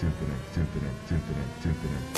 全部ない全部ない全部ない全部ない